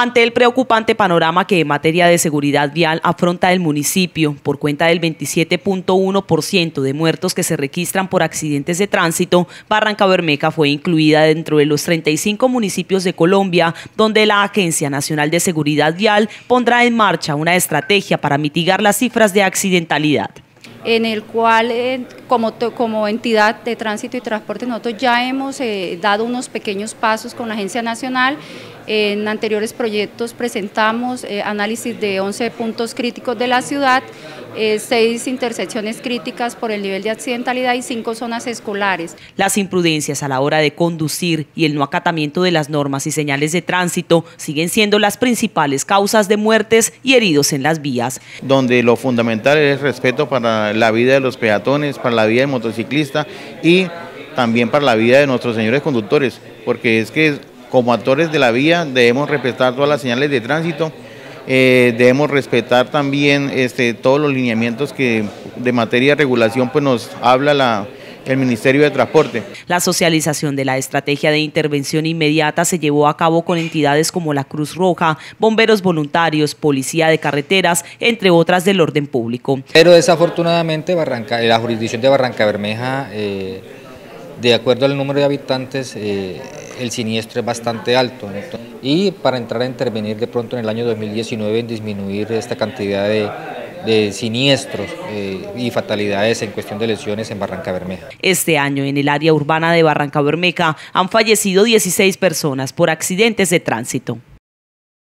Ante el preocupante panorama que en materia de seguridad vial afronta el municipio, por cuenta del 27.1% de muertos que se registran por accidentes de tránsito, Barranca Bermeja fue incluida dentro de los 35 municipios de Colombia, donde la Agencia Nacional de Seguridad Vial pondrá en marcha una estrategia para mitigar las cifras de accidentalidad en el cual eh, como, como entidad de tránsito y transporte nosotros ya hemos eh, dado unos pequeños pasos con la Agencia Nacional. En anteriores proyectos presentamos eh, análisis de 11 puntos críticos de la ciudad, seis intersecciones críticas por el nivel de accidentalidad y cinco zonas escolares. Las imprudencias a la hora de conducir y el no acatamiento de las normas y señales de tránsito siguen siendo las principales causas de muertes y heridos en las vías. Donde lo fundamental es respeto para la vida de los peatones, para la vida del motociclista y también para la vida de nuestros señores conductores, porque es que como actores de la vía debemos respetar todas las señales de tránsito, eh, debemos respetar también este, todos los lineamientos que de materia de regulación pues nos habla la, el Ministerio de Transporte. La socialización de la estrategia de intervención inmediata se llevó a cabo con entidades como la Cruz Roja, bomberos voluntarios, policía de carreteras, entre otras del orden público. Pero desafortunadamente Barranca, la jurisdicción de Barranca Bermeja, eh, de acuerdo al número de habitantes, eh, el siniestro es bastante alto. Y para entrar a intervenir de pronto en el año 2019 en disminuir esta cantidad de siniestros eh, y fatalidades en cuestión de lesiones en Barranca Bermeja. Este año en el área urbana de Barranca Bermeja han fallecido 16 personas por accidentes de tránsito.